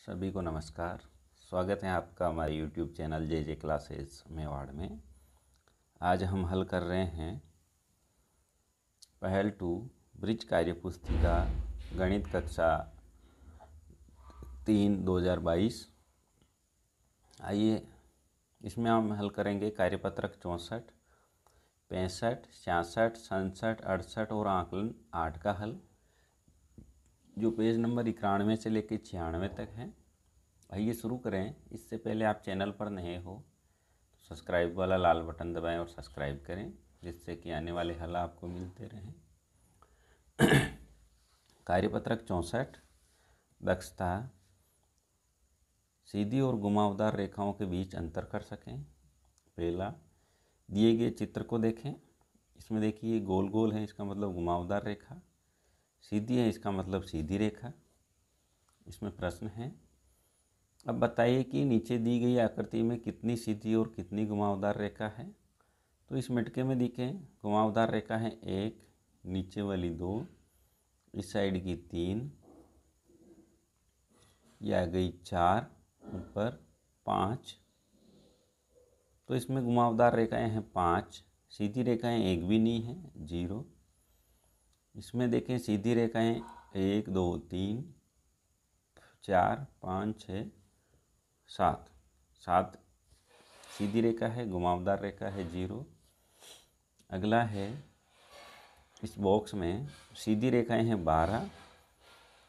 सभी को नमस्कार। स्वागत है आपका हमारे YouTube channel J J classes Mewar में। आज हम हल कर रहे हैं पहल टू, ब्रिज कार्य पुस्तिका गणित कक्षा तीन, दो हज़ार बाईस। आइए, इसमें हम हल करेंगे कार्यपत्रक चौंसठ, पैंसठ, छियासठ, सड़सठ, अड़सठ और आंकलन आठ का हल। जो पेज नंबर इक्यानवे से लेकर छियानवे तक है आइए शुरू करें। इससे पहले आप चैनल पर नए हो तो सब्सक्राइब वाला लाल बटन दबाएँ और सब्सक्राइब करें, जिससे कि आने वाले हल आपको मिलते रहें। कार्यपत्रक चौंसठ, दक्षता, सीधी और घुमावदार रेखाओं के बीच अंतर कर सकें। पहला, दिए गए चित्र को देखें। इसमें देखिए गोल गोल है, इसका मतलब घुमावदार रेखा। सीधी है, इसका मतलब सीधी रेखा। इसमें प्रश्न है, अब बताइए कि नीचे दी गई आकृति में कितनी सीधी और कितनी घुमावदार रेखा है? तो इस मटके में दिखें, घुमावदार रेखा है एक, नीचे वाली दो, इस साइड की तीन यह आ गई चार, ऊपर पाँच। तो इसमें घुमावदार रेखाएँ हैं पाँच, सीधी रेखाएँ एक भी नहीं है, ज़ीरो। इसमें देखें सीधी रेखाएँ, एक, दो, तीन, चार, पाँच, छः, सात। सात सीधी रेखा है, घुमावदार रेखा है, ज़ीरो। अगला है, इस बॉक्स में सीधी रेखाएँ हैं बारह,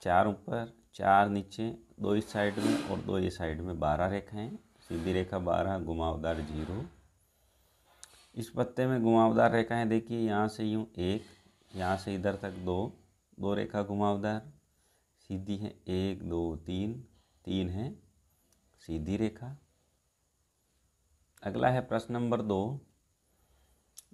चार ऊपर, चार नीचे, दो इस साइड में और दो इस साइड में बारह रेखाएँ। सीधी रेखा बारह, घुमावदार ज़ीरो। इस पत्ते में घुमावदार रेखाएँ देखिए, यहाँ से यूँ एक यहाँ से इधर तक दो दो रेखा घुमावदार, सीधी है एक, दो, तीन तीन है सीधी रेखा। अगला है प्रश्न नंबर दो।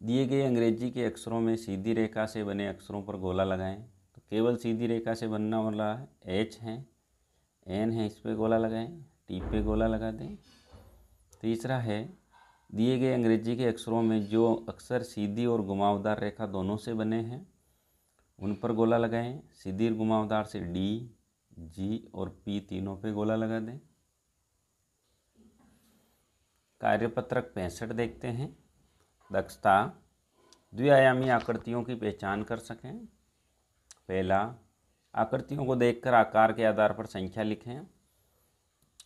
दिए गए अंग्रेज़ी के अक्षरों में सीधी रेखा से बने अक्षरों पर गोला लगाएँ। तो केवल सीधी रेखा से बनना वाला एच है एन है, इस पर गोला लगाएँ टी पे गोला लगा दें। तीसरा है दिए गए अंग्रेज़ी के अक्षरों में जो अक्षर सीधी और घुमावदार रेखा दोनों से बने हैं, उन पर गोला लगाएँ। सीधी और घुमावदार से डी, जी और पी तीनों पे गोला लगा दें। कार्यपत्रक पैंसठ देखते हैं। दक्षता, द्विआयामी आकृतियों की पहचान कर सकें। पहला, आकृतियों को देखकर आकार के आधार पर संख्या लिखें।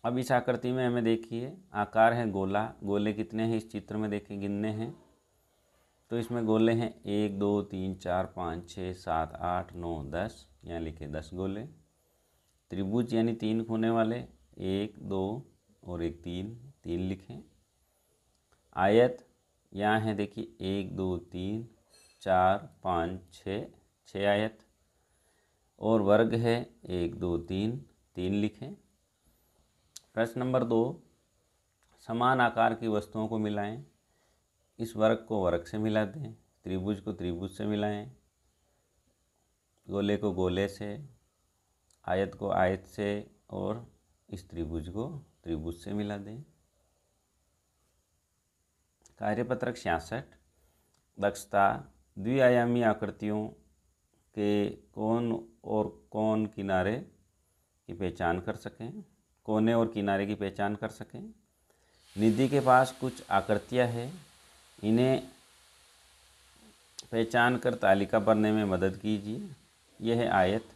अब इस आकृति में हमें देखिए, आकार है गोला। गोले कितने हैं इस चित्र में देखें गिनने हैं। तो इसमें गोले हैं एक, दो, तीन, चार, पाँच छः सात, आठ, नौ, दस, यहाँ लिखे दस गोले। त्रिभुज यानी तीन कोने वाले, एक, दो और एक तीन तीन लिखें। आयत यहाँ है देखिए, एक, दो, तीन, चार, पाँच छः छः आयत। और वर्ग है एक, दो, तीन तीन लिखें। प्रश्न नंबर दो, समान आकार की वस्तुओं को मिलाएँ। इस वर्ग को वर्ग से मिला दें, त्रिभुज को त्रिभुज से मिलाएँ, गोले को गोले से, आयत को आयत से और इस त्रिभुज को त्रिभुज से मिला दें। कार्यपत्रक छियासठ, दक्षता द्विआयामी आकृतियों के कौन और कौन किनारे की पहचान कर सकें। कोने और किनारे की पहचान कर सकें। निधि के पास कुछ आकृतियाँ हैं। इन्हें पहचान कर तालिका भरने में मदद कीजिए। यह है आयत,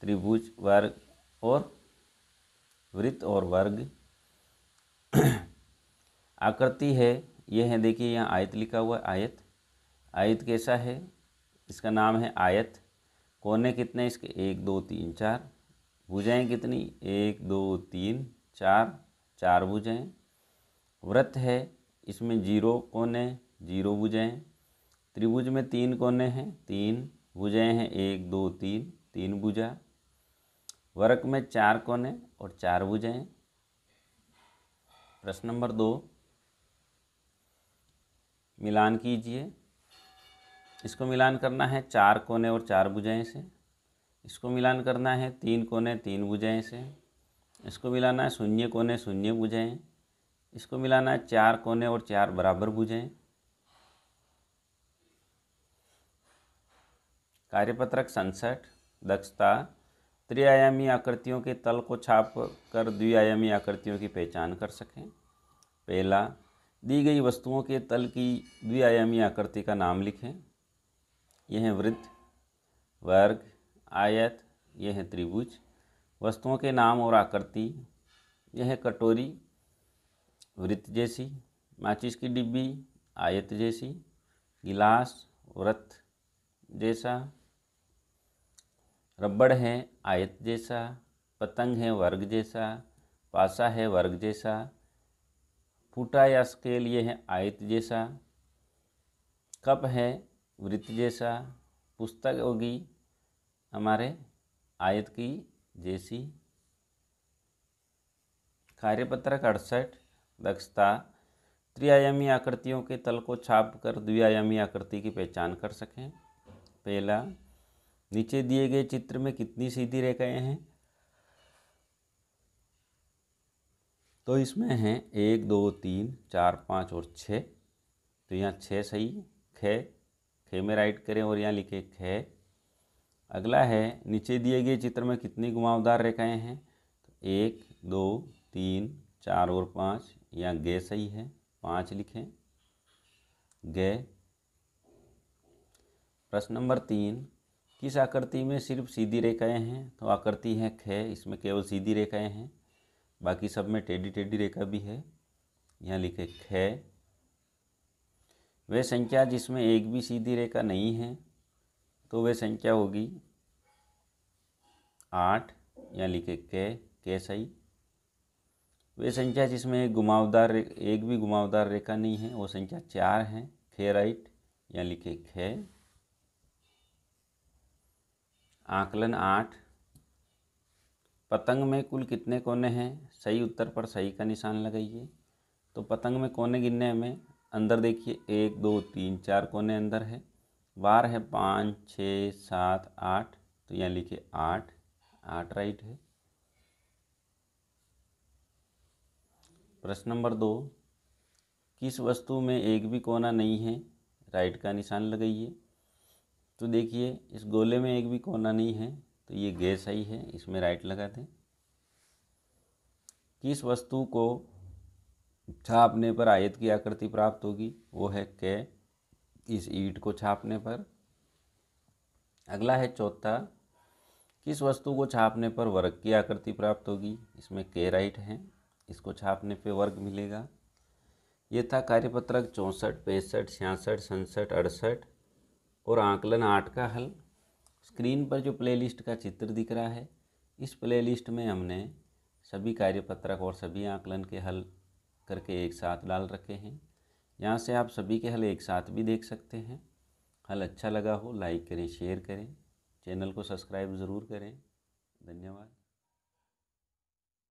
त्रिभुज, वर्ग और वृत्त और वर्ग। आकृति है, यह है, देखिए, यहाँ आयत लिखा हुआ आयत। आयत कैसा है? इसका नाम है आयत। कोने कितने इसके एक, दो, तीन, चार। भुजाएँ कितनी? एक, दो, तीन, चार। चार भुजाएँ। वृत्त है, इसमें ज़ीरो कोने ज़ीरो भुजाएँ। त्रिभुज में तीन कोने हैं? तीन भुजाएँ हैं। एक, दो, तीन तीन भुजा। वर्ग में चार कोने और चार भुजाएँ। प्रश्न नंबर दो। मिलान कीजिए। इसको मिलान करना है चार कोने और चार भुजाएँ से इसको मिलान करना है तीन कोने तीन भुजाएँ से। इसको मिलाना है शून्य कोने शून्य भुजाएँ। इसको मिलाना है चार कोने और चार बराबर भुजाएँ। कार्यपत्रक संसठ दक्षता, त्रिआयामी आकृतियों के तल को छाप कर द्विआयामी आकृतियों की पहचान कर सकें। पहला, दी गई वस्तुओं के तल की द्विआयामी आकृति का नाम लिखें। यह वृत्त, वर्ग आयत, यह है त्रिभुज, वस्तुओं के नाम और आकृति, यह है कटोरी, वृत्त जैसी, माचिस की डिब्बी, आयत जैसी, गिलास व्रत जैसा, रबड़ है, आयत जैसा, पतंग है, वर्ग जैसा, पासा है, वर्ग जैसा, फूटा या स्केल ये है आयत जैसा, कप है, वृत्त जैसा, पुस्तक होगी हमारे आयत की जैसी। कार्यपत्रक अड़सठ, दक्षता, त्रिआयामी आकृतियों के तल को छाप कर द्विआयामी आकृति की पहचान कर सकें। पहला, नीचे दिए गए चित्र में कितनी सीधी रेखाएँ हैं? तो इसमें हैं एक, दो, तीन, चार, पाँच और छः। तो यहाँ छः सही, खे खे में राइट करें और यहाँ लिखे ख। अगला है, नीचे दिए गए चित्र में कितनी घुमावदार रेखाएँ हैं? तो एक, दो, तीन, चार और पाँच। यहाँ गे सही है, पाँच लिखें। गे। प्रश्न नंबर तीन, किस आकृति में सिर्फ़ सीधी रेखाएँ हैं? तो आकृति है ख, इसमें केवल सीधी रेखाएँ हैं। बाकी सब में टेढ़ी टेढ़ी रेखा भी है। यहाँ लिखे ख। वह संख्या जिसमें एक भी सीधी रेखा नहीं है तो वह संख्या होगी आठ यहाँ लिखे के के सही वे संख्या जिसमें घुमावदार एक भी घुमावदार रेखा नहीं है, वो संख्या चार है खे राइट यहाँ लिखे खे। आकलन आठ, पतंग में कुल कितने कोने हैं? सही उत्तर पर सही का निशान लगाइए। तो पतंग में कोने गिनने में, अंदर देखिए, एक, दो, तीन, चार कोने अंदर है। बार है पाँच, छः, सात, आठ तो यहाँ लिखे आठ आठ राइट है। प्रश्न नंबर दो, किस वस्तु में एक भी कोना नहीं है राइट का निशान लगाइए। तो देखिए, इस गोले में एक भी कोना नहीं है तो ये गैस सही है, इसमें राइट लगा दें। किस वस्तु को छापने पर आयत की आकृति प्राप्त होगी, वो है के। इस ईट को छापने पर। अगला है चौथा, किस वस्तु को छापने पर वर्ग की आकृति प्राप्त होगी? इसमें के राइट है, इसको छापने पे वर्ग मिलेगा। ये था कार्यपत्रक चौंसठ, पैंसठ, छियासठ सड़सठ अड़सठ और आकलन आठ का हल। स्क्रीन पर जो प्लेलिस्ट का चित्र दिख रहा है, इस प्लेलिस्ट में हमने सभी कार्यपत्रक और सभी आंकलन के हल करके एक साथ डाल रखे हैं। यहाँ से आप सभी के हल एक साथ भी देख सकते हैं। हल अच्छा लगा हो लाइक करें शेयर करें चैनल को सब्सक्राइब ज़रूर करें। धन्यवाद।